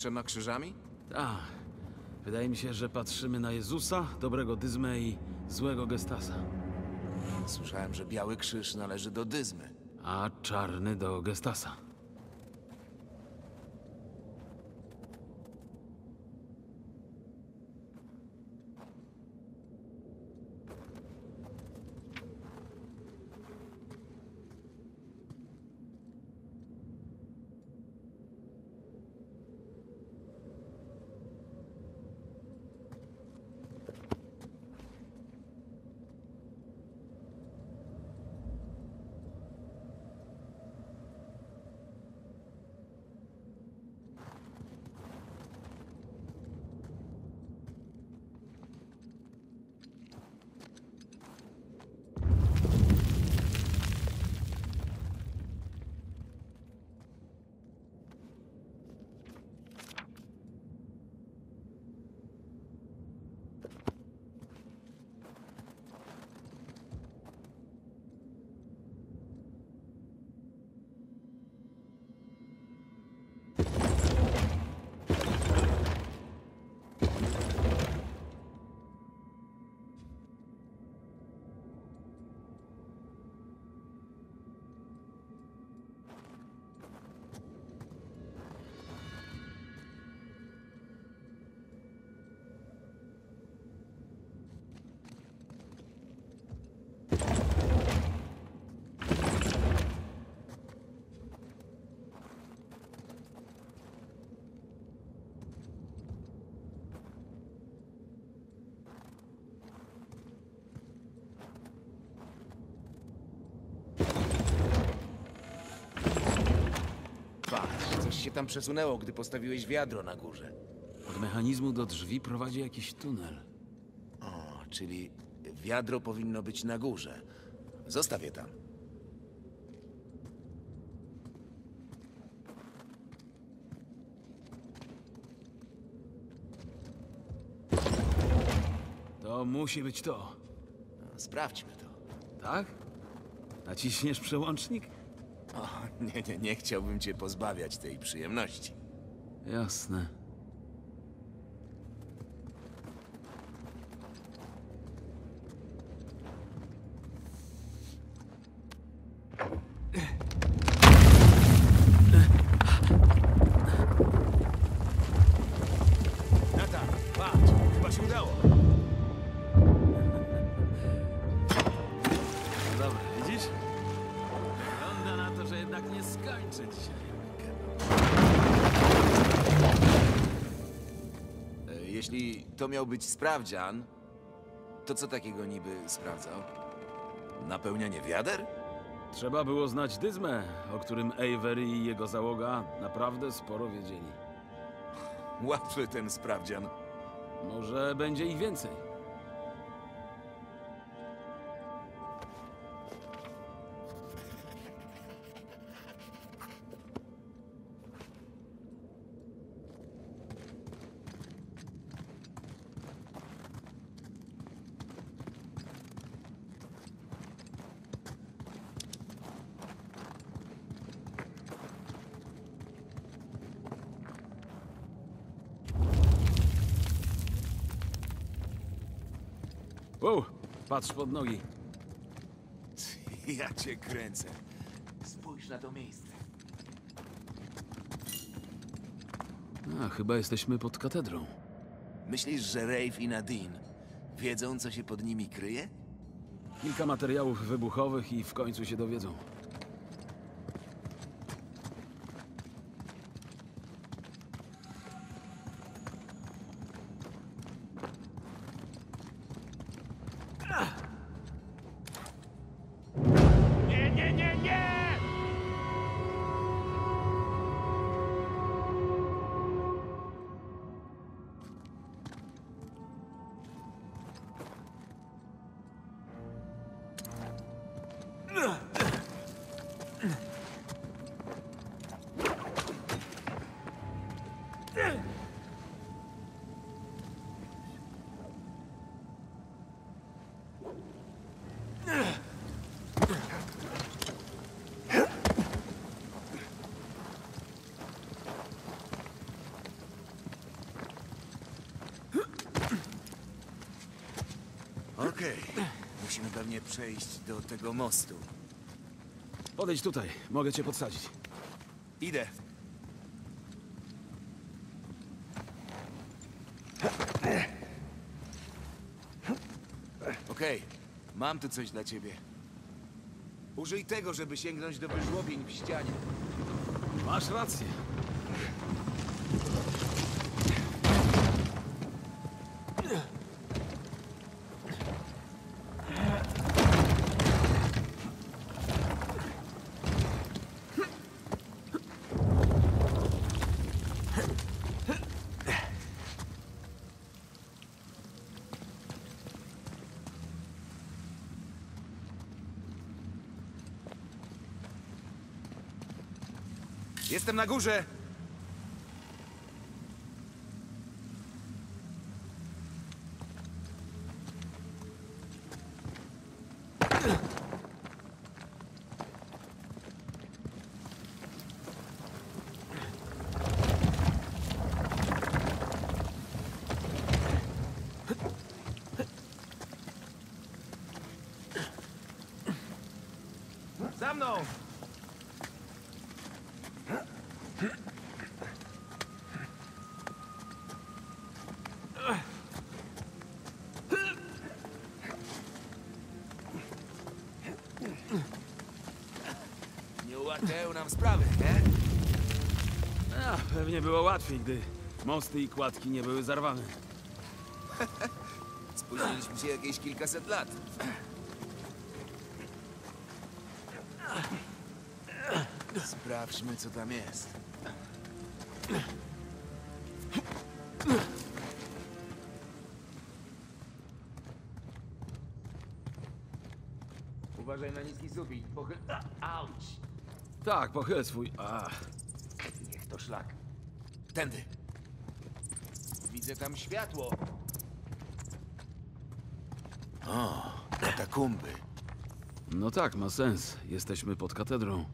trzema krzyżami? Tak. Wydaje mi się, że patrzymy na Jezusa, dobrego Dyzmę i złego Gestasa. Słyszałem, że Biały Krzyż należy do Dyzmy. A czarny do Gestasa. Patrz, coś się tam przesunęło, gdy postawiłeś wiadro na górze. Od mechanizmu do drzwi prowadzi jakiś tunel. O, czyli wiadro powinno być na górze. Zostaw je tam. To musi być to. No, Sprawdźmy to. Tak? Naciśniesz przełącznik? O, nie, nie, nie chciałbym cię pozbawiać tej przyjemności. Jasne. Jeśli to miał być sprawdzian, to co takiego niby sprawdzał? Napełnianie wiader? Trzeba było znać Dyzmę, o którym Avery i jego załoga naprawdę sporo wiedzieli. Łatwy ten sprawdzian. Może będzie ich więcej. Patrz pod nogi. Ja cię kręcę. Spójrz na to miejsce. A, chyba jesteśmy pod katedrą. Myślisz, że Rafe i Nadine wiedzą, co się pod nimi kryje? Kilka materiałów wybuchowych i w końcu się dowiedzą. Okej. Musimy pewnie przejść do tego mostu. Podejdź tutaj, mogę cię podsadzić. Idę. Okej, mam tu coś dla ciebie. Użyj tego, żeby sięgnąć do wyżłobień w ścianie. Masz rację. Jestem na górze! Za! Ułatwiają nam sprawy, nie? Ach, pewnie było łatwiej, gdy mosty i kładki nie były zarwane. Spóźniliśmy się jakieś kilkaset lat. Sprawdźmy, co tam jest. Uważaj na niski sufit. Pochyl... Tak, pochylę swój... Ach, Niech to szlak. Tędy. Widzę tam światło. O, katakumby. no tak, ma sens. Jesteśmy pod katedrą.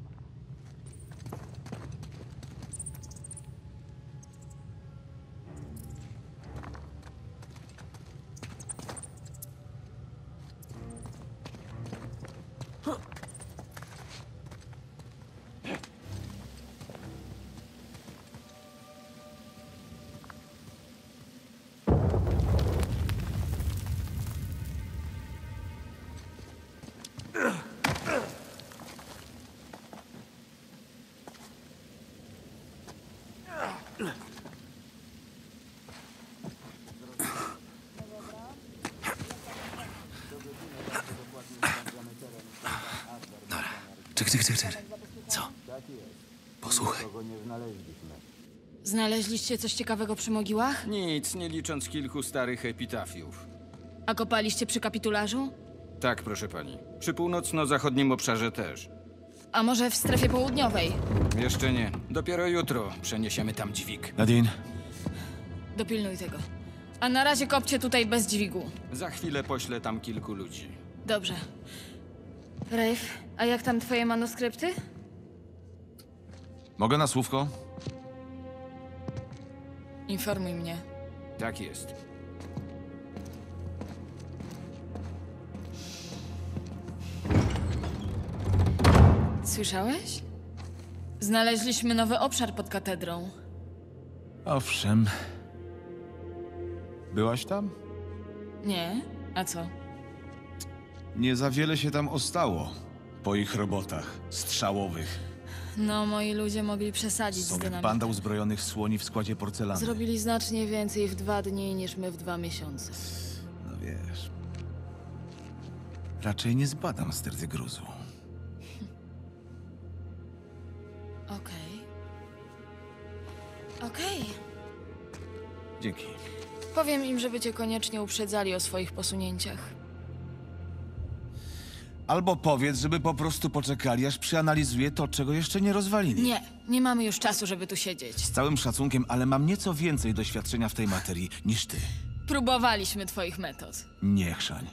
Co? Posłuchaj. Znaleźliście coś ciekawego przy mogiłach? Nic, nie licząc kilku starych epitafiów. A kopaliście przy kapitularzu? Tak, proszę pani. Przy północno-zachodnim obszarze też. A może w strefie południowej? Jeszcze nie. Dopiero jutro przeniesiemy tam dźwig. Nadine, Dopilnuj tego. A na razie kopcie tutaj bez dźwigu. Za chwilę poślę tam kilku ludzi. Dobrze. Rafe, a jak tam twoje manuskrypty? mogę na słówko? Informuj mnie. Tak jest. Słyszałeś? Znaleźliśmy nowy obszar pod katedrą. Owszem. Byłaś tam? Nie? A co? Nie za wiele się tam ostało. Po ich robotach strzałowych. No, moi ludzie mogli przesadzić z Są jak dynamitem. banda uzbrojonych słoni w składzie porcelany. Zrobili znacznie więcej w dwa dni niż my w dwa miesiące. No wiesz. Raczej nie zbadam sterty gruzu. Okej. Okej. Dzięki. Powiem im, żeby cię koniecznie uprzedzali o swoich posunięciach. Albo powiedz, żeby po prostu poczekali, aż przeanalizuję to, czego jeszcze nie rozwalili. Nie, nie mamy już czasu, żeby tu siedzieć. Z całym szacunkiem, ale mam nieco więcej doświadczenia w tej materii niż ty. Próbowaliśmy twoich metod. Nie chrzań.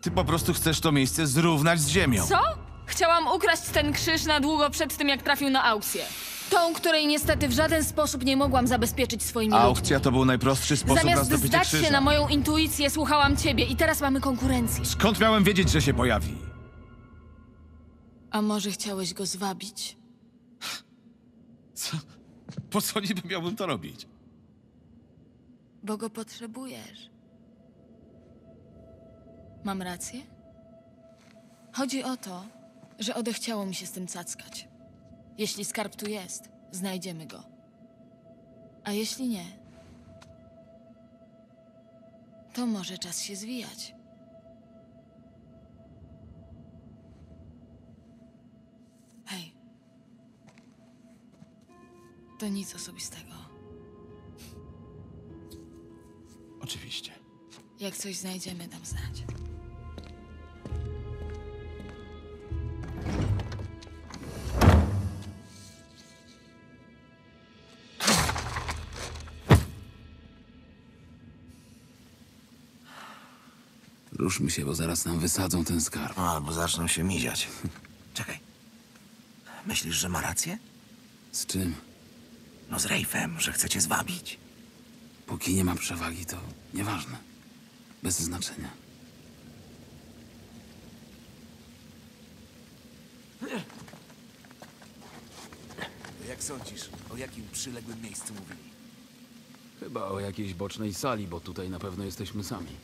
Ty po prostu chcesz to miejsce zrównać z ziemią. Co? Chciałam ukraść ten krzyż na długo przed tym, jak trafił na aukcję. Tą, której niestety w żaden sposób nie mogłam zabezpieczyć swoimi. Aukcja to był najprostszy sposób na Zamiast zdobycie zdać krzyża. się na moją intuicję, słuchałam ciebie i teraz mamy konkurencję. Skąd miałem wiedzieć, że się pojawi? A może chciałeś go zwabić? Co? Po co niby miałbym to robić? Bo go potrzebujesz. Mam rację? Chodzi o to, że odechciało mi się z tym cackać. Jeśli skarb tu jest, znajdziemy go. A jeśli nie, to może czas się zwijać. To nic osobistego. Oczywiście. Jak coś znajdziemy, dam znać. Ruszmy się, bo zaraz nam wysadzą ten skarb. Albo zaczną się miziać. Czekaj. Myślisz, że ma rację? Z czym? No z Rejfem, że chcecie zwabić. Póki nie ma przewagi, to nieważne. Bez znaczenia. Jak sądzisz, o jakim przyległym miejscu mówili? Chyba o jakiejś bocznej sali, bo tutaj na pewno jesteśmy sami.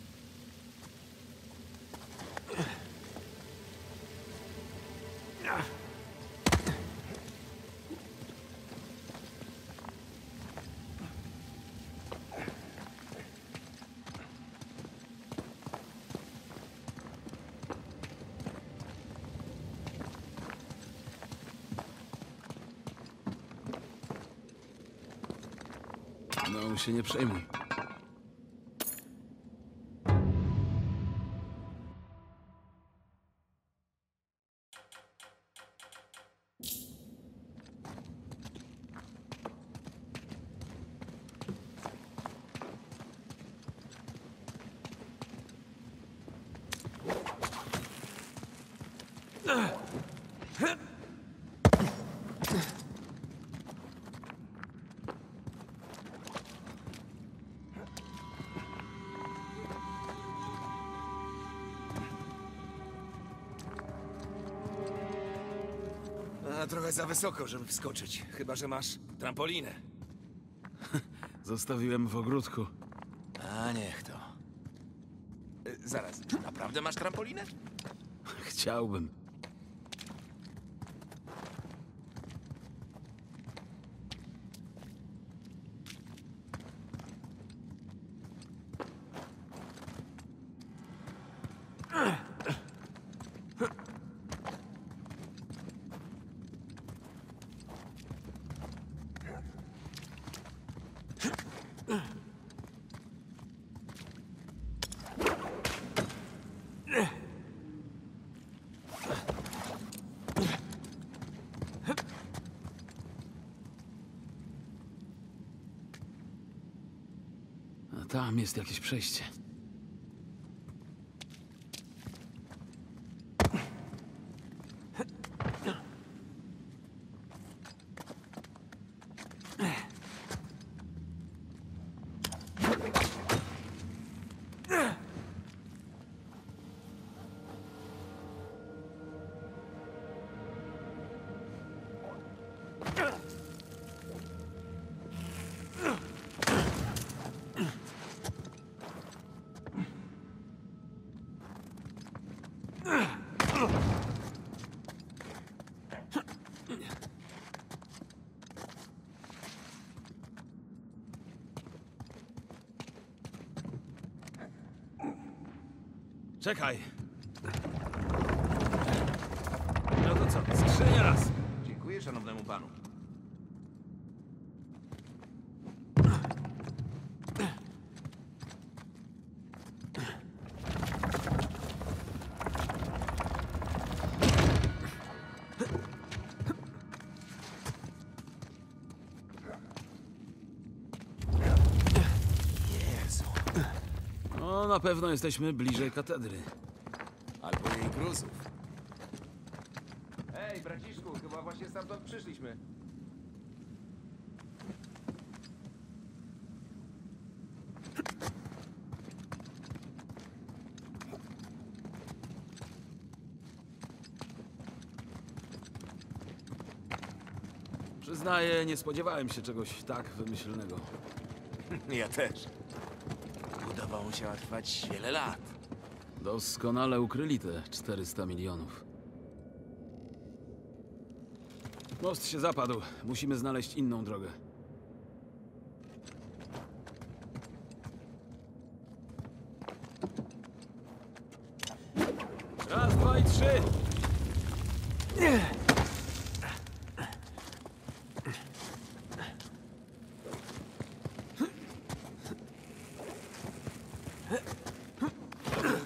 No się nie przejmuj. Trochę za wysoko, żeby wskoczyć. Chyba, że masz trampolinę. Zostawiłem w ogródku. A niech to. Y, zaraz, naprawdę masz trampolinę? Chciałbym. A tam jest jakieś przejście. Czekaj. No to co? Skrzynia raz. Dziękuję szanownemu panu. No, na pewno jesteśmy bliżej katedry. Albo jej gruzów. Ej, braciszku, chyba właśnie stamtąd przyszliśmy. Przyznaję, nie spodziewałem się czegoś tak wymyślnego. Ja też. Udawało się trwać wiele lat. Doskonale ukryli te 400 milionów. Most się zapadł. Musimy znaleźć inną drogę. Raz, dwa i trzy!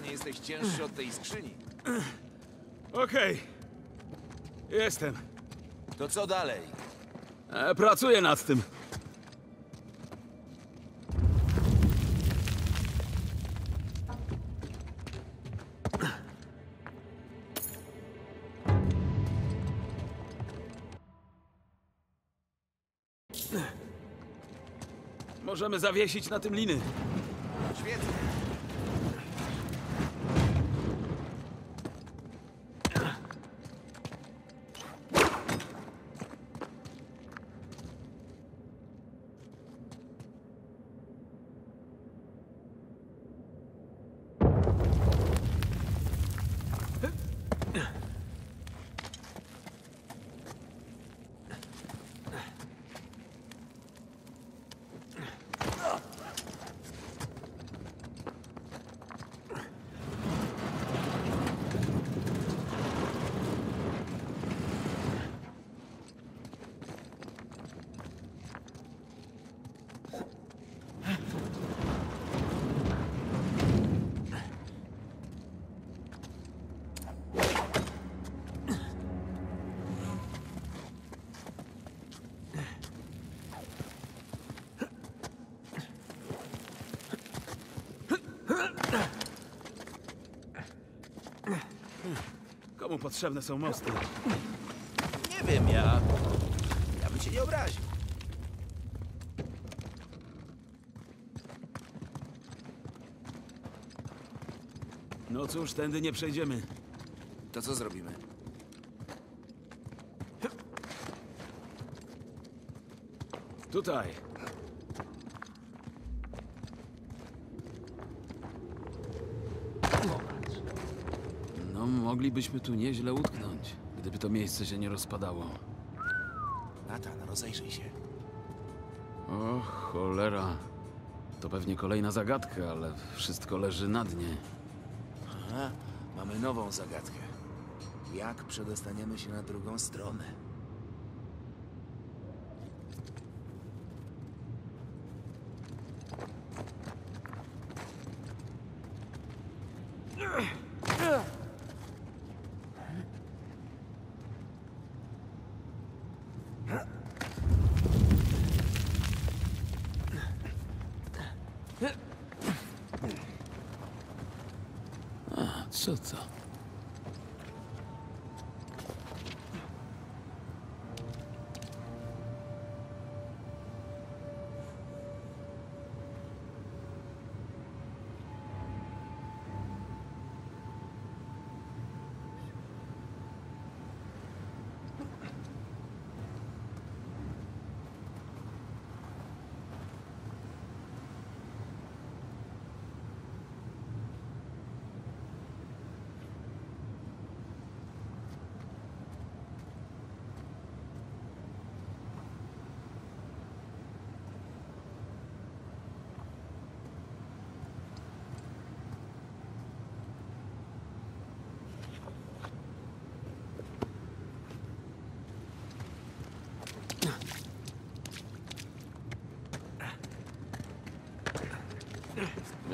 Nie jesteś cięższy od tej skrzyni. Okej. Jestem. To co dalej? E, pracuję nad tym. Możemy zawiesić na tym liny. Świetnie. Komu potrzebne są mosty? Nie wiem, ja... Ja bym cię nie obraził. No cóż, tędy nie przejdziemy. To co zrobimy? Tutaj. No, moglibyśmy tu nieźle utknąć, gdyby to miejsce się nie rozpadało. Natan, rozejrzyj się. O, cholera. To pewnie kolejna zagadka, ale wszystko leży na dnie. Aha, mamy nową zagadkę. Jak przedostaniemy się na drugą stronę? A, co to?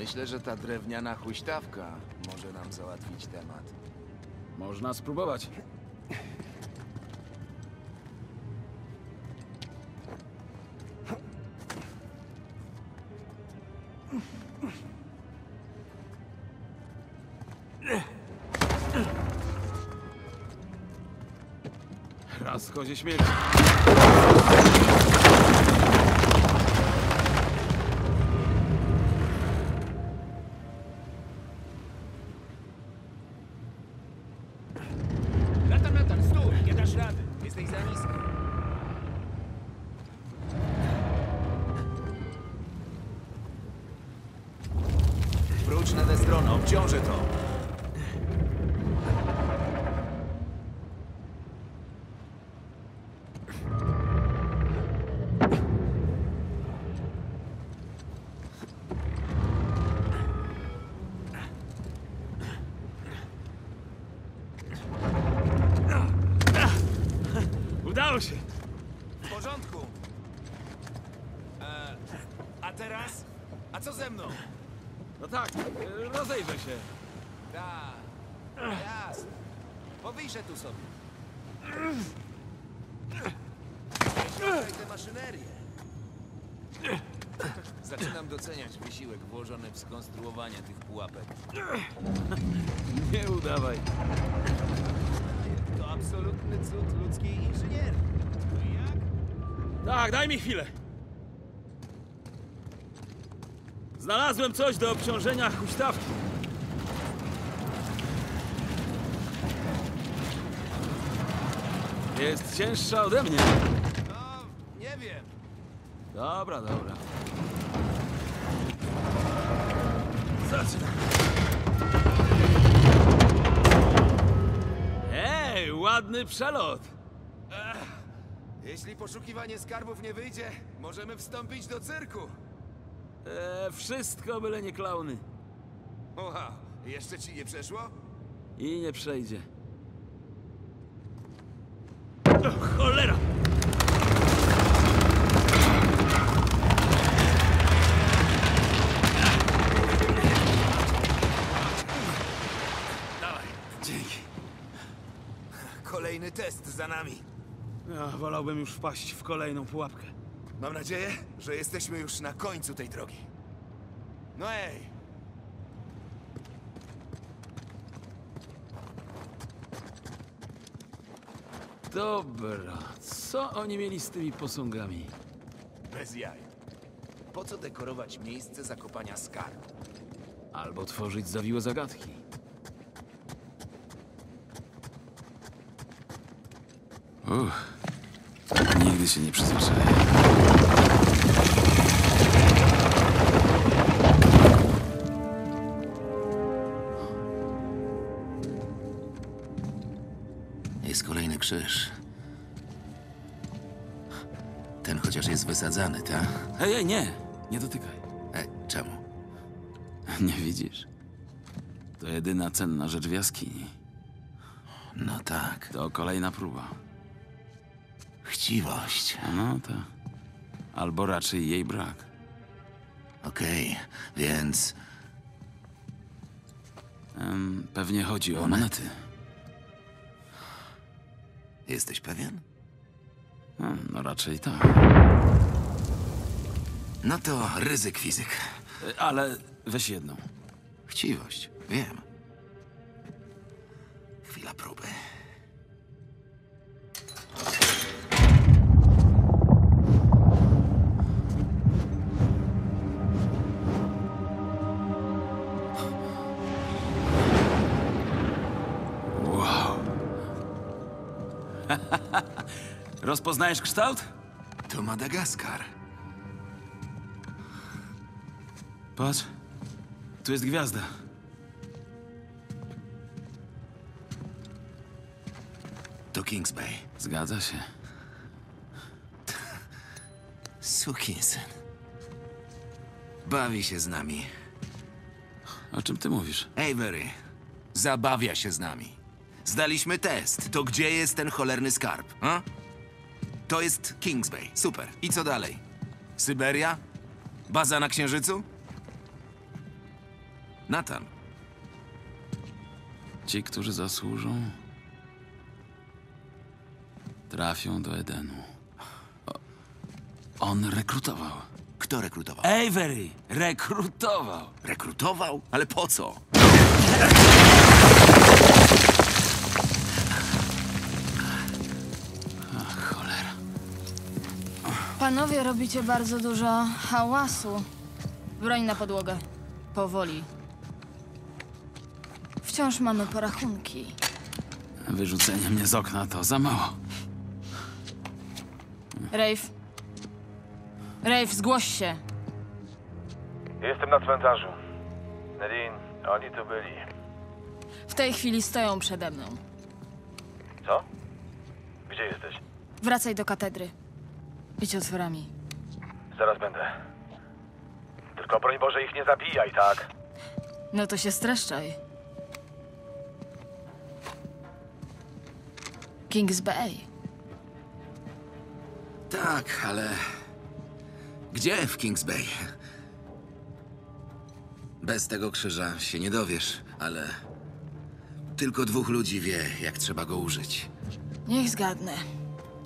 Myślę, że ta drewniana huśtawka może nam załatwić temat. Można spróbować. Raz kozie śmierci. Obciążę to. Udało się! W porządku. E, a teraz? A co ze mną? No tak, e, rozejrzę się. Tak, jasne. Powiszę tu sobie. Weź tę maszynerię. Zaczynam doceniać wysiłek włożony w skonstruowanie tych pułapek. Nie udawaj. To absolutny cud ludzkiej inżynierii. No i jak? Tak, daj mi chwilę. Znalazłem coś do obciążenia huśtawki. Jest cięższa ode mnie. No, nie wiem. Dobra, dobra. Zaczynam. Ej, ładny przelot. Jeśli poszukiwanie skarbów nie wyjdzie, możemy wstąpić do cyrku. E, wszystko byle nie klauny. Wow, jeszcze ci nie przeszło? I nie przejdzie. O, cholera! Za nami. Ja wolałbym już wpaść w kolejną pułapkę. Mam nadzieję, że jesteśmy już na końcu tej drogi. No ej! Dobra, co oni mieli z tymi posągami? Bez jaj. Po co dekorować miejsce zakopania skarbu? Albo tworzyć zawiłe zagadki. Uff, nigdy się nie przyzwyczaję. Jest kolejny krzyż. Ten chociaż jest wysadzany, tak? Ej, ej, nie! Nie dotykaj. E, czemu? Nie widzisz? To jedyna cenna rzecz w jaskini. No tak. To kolejna próba. Chciwość. No to. Albo raczej jej brak. Okej, więc Em, pewnie chodzi o monety. jesteś pewien? Hmm, No raczej tak. No to ryzyk fizyk. E, Ale weź jedną. Chciwość, wiem. Chwila próby. Rozpoznajesz kształt? To Madagaskar. Patrz. Tu jest gwiazda. To Kings Bay. Zgadza się. Sukinsyn. Bawi się z nami. O czym ty mówisz? Avery, zabawia się z nami. Zdaliśmy test. To gdzie jest ten cholerny skarb? A? To jest Kings Bay. Super. I co dalej? Syberia? Baza na Księżycu? Nathan, Ci, którzy zasłużą, trafią do Edenu. O, on rekrutował. kto rekrutował? Avery rekrutował. Rekrutował? Ale po co? Panowie robicie bardzo dużo hałasu. Broń na podłogę. Powoli. Wciąż mamy porachunki. Wyrzucenie mnie z okna to za mało. Rafe. Rafe, zgłoś się. Jestem na cmentarzu. Nadine, oni tu byli. W tej chwili stoją przede mną. Co? Gdzie jesteś? Wracaj do katedry. Idź otworami. Zaraz będę. Tylko broń Boże ich nie zabijaj, tak? No to się streszczaj. Kings Bay. Tak, ale... Gdzie w Kings Bay? Bez tego krzyża się nie dowiesz, ale... Tylko dwóch ludzi wie, jak trzeba go użyć. Niech zgadnę.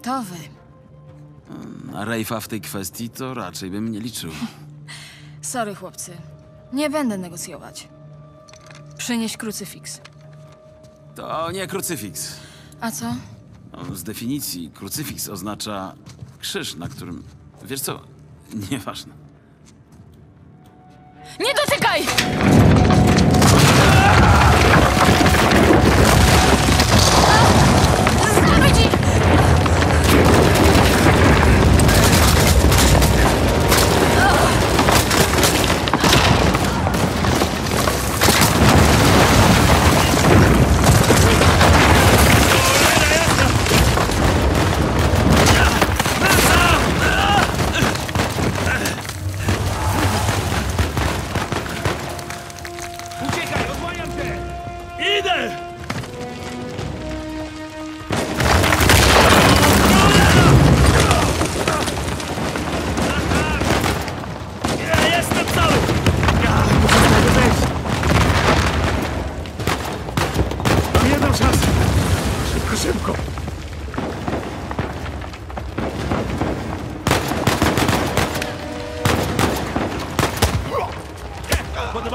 To wy. Na Rejfa w tej kwestii to raczej bym nie liczył. Sorry, chłopcy. Nie będę negocjować. Przynieś krucyfiks. To nie krucyfiks. A co? No, z definicji krucyfiks oznacza krzyż, na którym... Wiesz co? Nieważne. Nie dotykaj!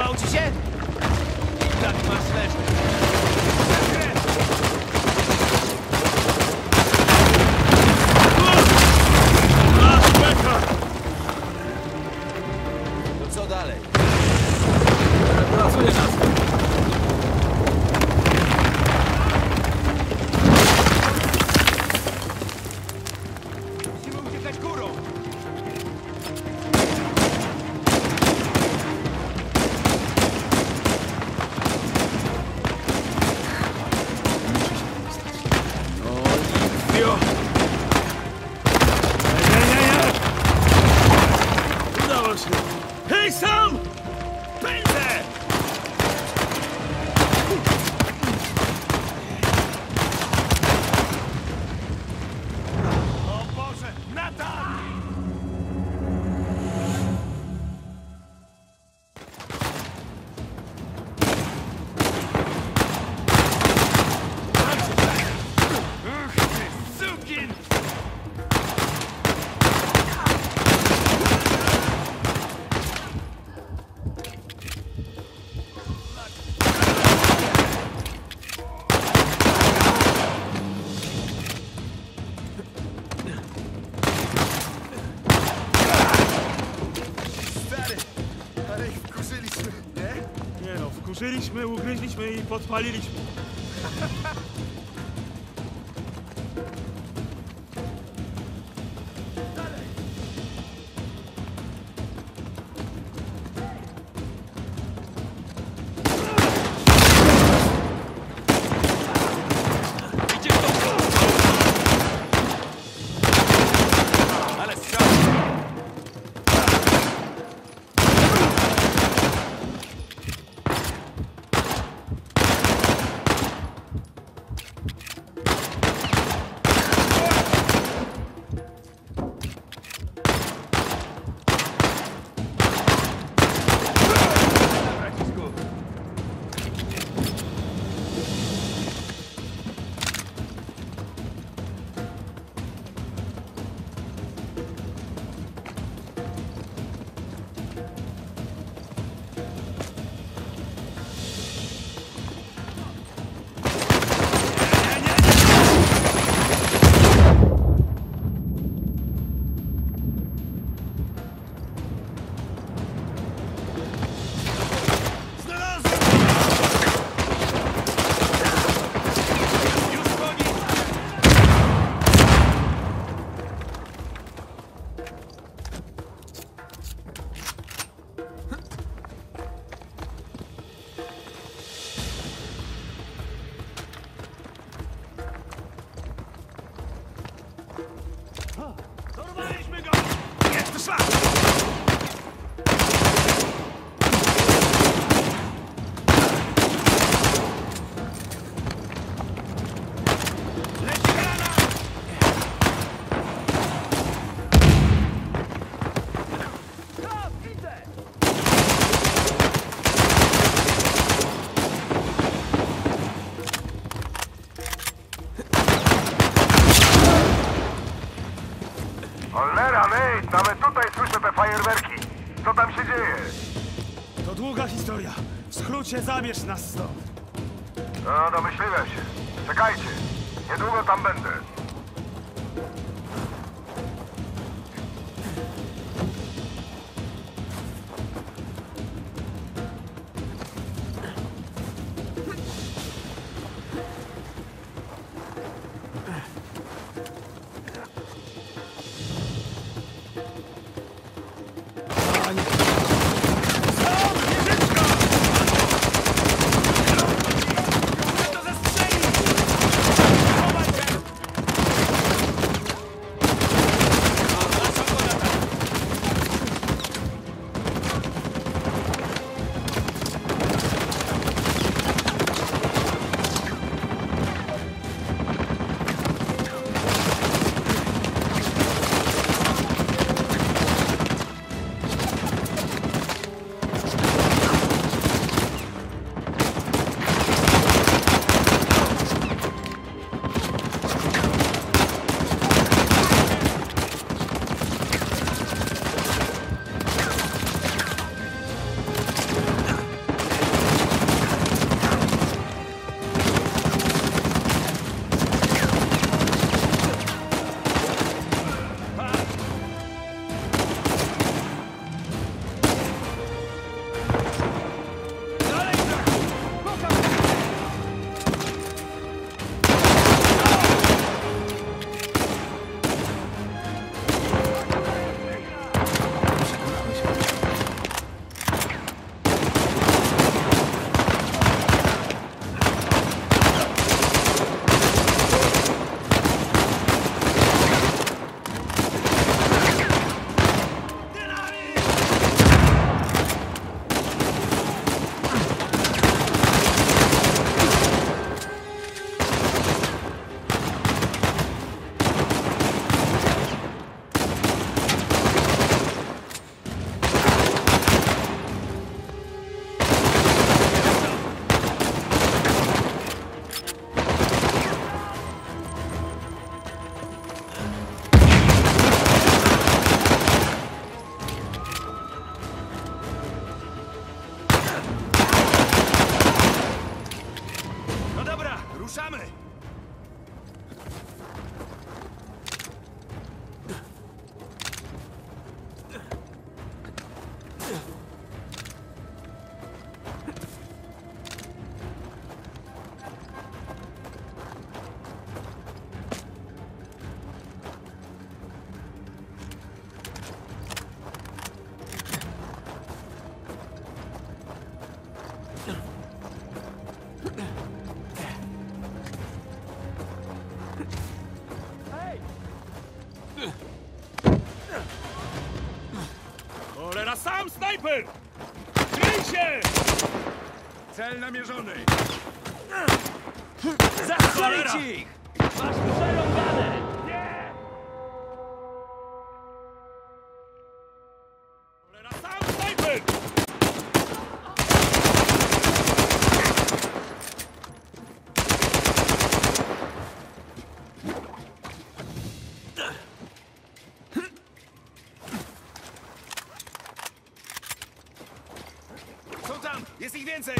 Podobało ci się? Tak masz leżeć. Wkurzyliśmy, ugryźliśmy i podpaliliśmy. cię, zabierz nas stąd! namierzonej! Zastrzelić ich! Jest ich więcej!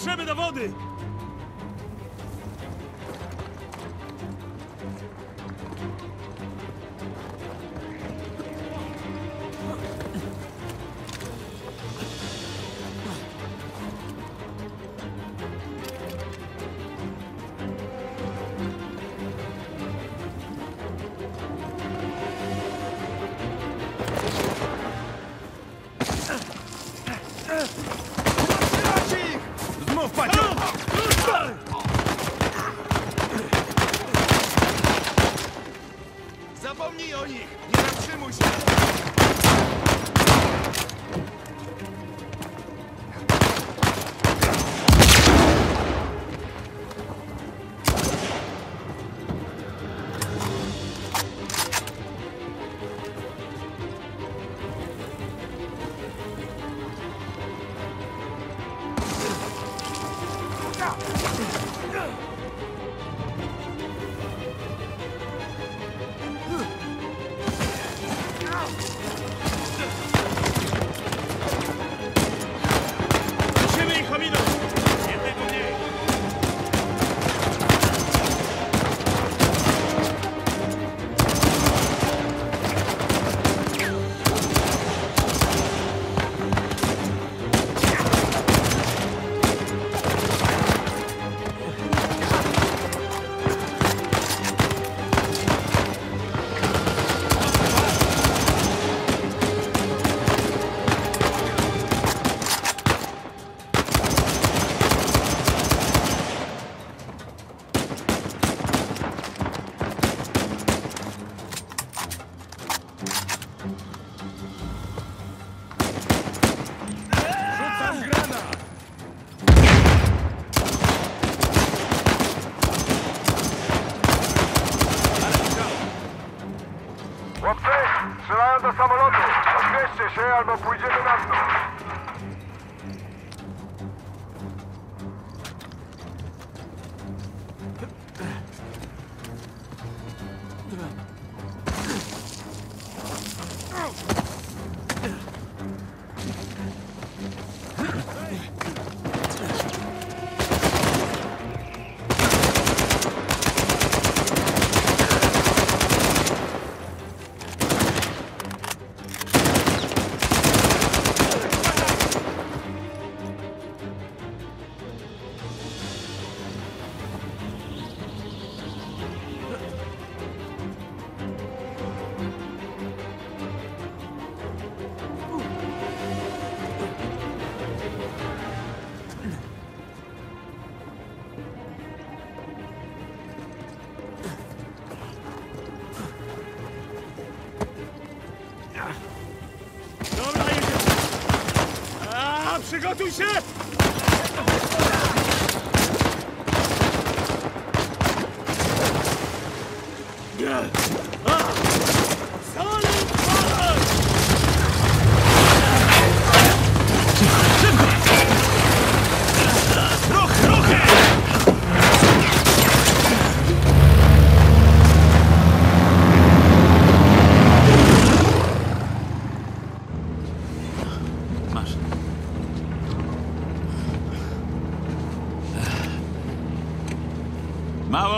Dotrzemy do wody!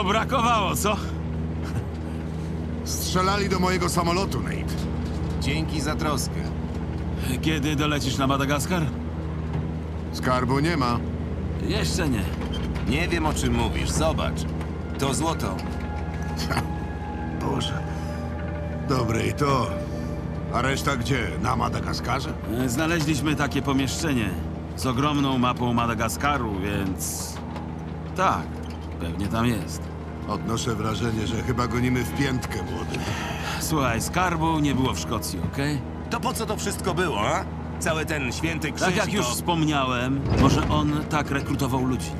Brakowało, co? Strzelali do mojego samolotu, Nate. Dzięki za troskę. Kiedy dolecisz na Madagaskar? Skarbu nie ma. Jeszcze nie. Nie wiem o czym mówisz, zobacz. To złoto. Boże. Dobre i to. A reszta gdzie? Na Madagaskarze? E, Znaleźliśmy takie pomieszczenie z ogromną mapą Madagaskaru, więc... Tak, pewnie tam jest. Odnoszę wrażenie, że chyba gonimy w piętkę, młody. Słuchaj, skarbu nie było w Szkocji, okej? To po co to wszystko było, a? Cały ten święty krzyż Tak jak i już to... wspomniałem, może on tak rekrutował ludzi.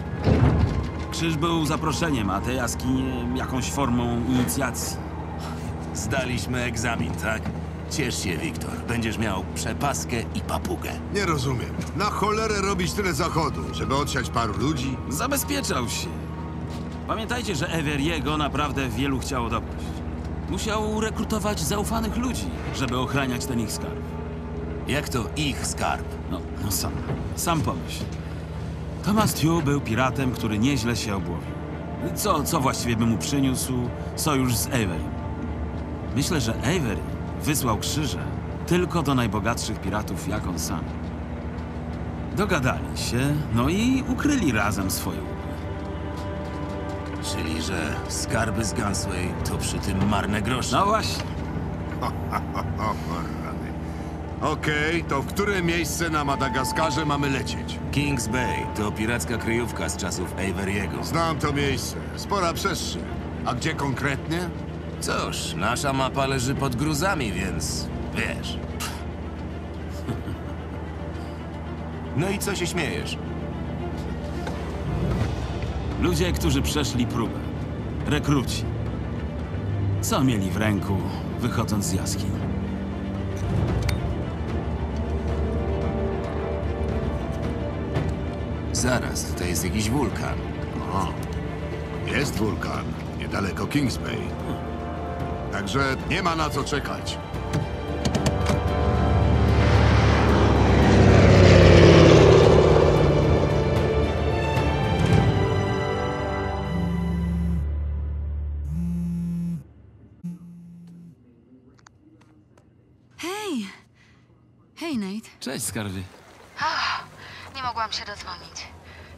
Krzyż był zaproszeniem, a te jaskinie jakąś formą inicjacji. Zdaliśmy egzamin, tak? Ciesz się, Wiktor. Będziesz miał przepaskę i papugę. Nie rozumiem. Na cholerę robić tyle zachodu, żeby odsiać paru ludzi? Zabezpieczał się. Pamiętajcie, że Everiego naprawdę wielu chciało dopaść. Musiał rekrutować zaufanych ludzi, żeby ochraniać ten ich skarb. Jak to ich skarb? No, no sam, sam pomyśl. Thomas Tew był piratem, który nieźle się obłowił. Co, co właściwie by mu przyniósł sojusz z Avery? Myślę, że Avery wysłał krzyże tylko do najbogatszych piratów, jak on sam. Dogadali się, no i ukryli razem swoje. Czyli, że skarby z Gunsway to przy tym marne grosze. No właśnie. Okej, to w które miejsce na Madagaskarze mamy lecieć? Kings Bay to piracka kryjówka z czasów Averiego. Znam to miejsce. Spora przestrzeń. A gdzie konkretnie? Cóż, nasza mapa leży pod gruzami, więc wiesz. No i co się śmiejesz? Ludzie, którzy przeszli próbę. Rekruci. Co mieli w ręku, wychodząc z jaskiń? Zaraz, tutaj jest jakiś wulkan. O, jest wulkan. Niedaleko Kings Bay. Także nie ma na co czekać. Cześć, skarbie. Nie mogłam się dodzwonić.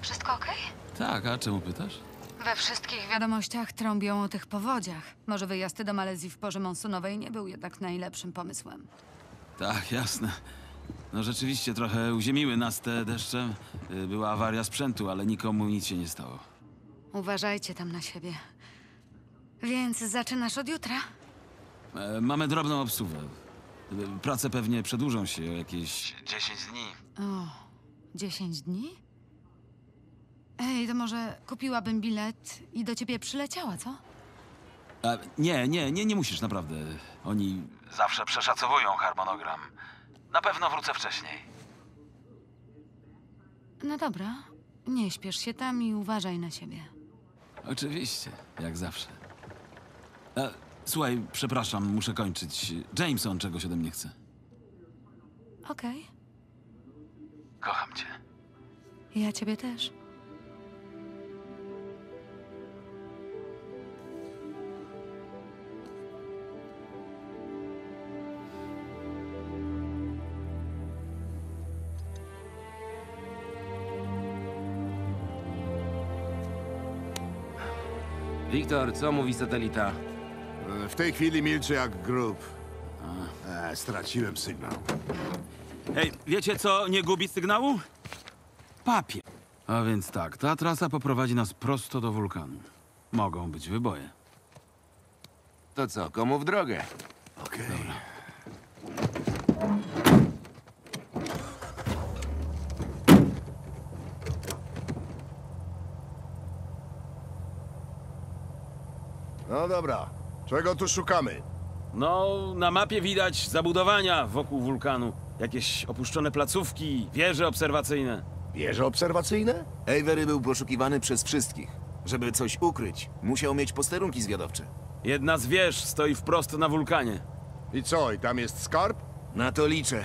Wszystko okej? Tak, a czemu pytasz? We wszystkich wiadomościach trąbią o tych powodziach. Może wyjazd do Malezji w porze monsunowej nie był jednak najlepszym pomysłem. Tak, jasne. No rzeczywiście trochę uziemiły nas te deszcze. Y, Była awaria sprzętu, ale nikomu nic się nie stało. Uważajcie tam na siebie. Więc zaczynasz od jutra? E, Mamy drobną obsługę. Prace pewnie przedłużą się o jakieś 10 dni. O, 10 dni? Ej, to może kupiłabym bilet i do ciebie przyleciała, co? E, nie, nie, nie, nie musisz, naprawdę. Oni zawsze przeszacowują harmonogram. Na pewno wrócę wcześniej. No dobra, nie śpiesz się tam i uważaj na siebie. Oczywiście, jak zawsze. E, słuchaj, przepraszam, muszę kończyć. Jameson czegoś ode mnie chce. Okej, Kocham cię. ja ciebie też. Wiktor, co mówi satelita? E, W tej chwili milczy jak grób. E, straciłem sygnał. Hej, wiecie co nie gubi sygnału? Papier. A więc tak, ta trasa poprowadzi nas prosto do wulkanu. Mogą być wyboje. To co, komu w drogę? Okej. No dobra, czego tu szukamy? No, na mapie widać zabudowania wokół wulkanu. Jakieś opuszczone placówki, wieże obserwacyjne. Wieże obserwacyjne? Avery był poszukiwany przez wszystkich. Żeby coś ukryć, musiał mieć posterunki zwiadowcze. Jedna z wież stoi wprost na wulkanie. I co, i tam jest skarb? Na to liczę.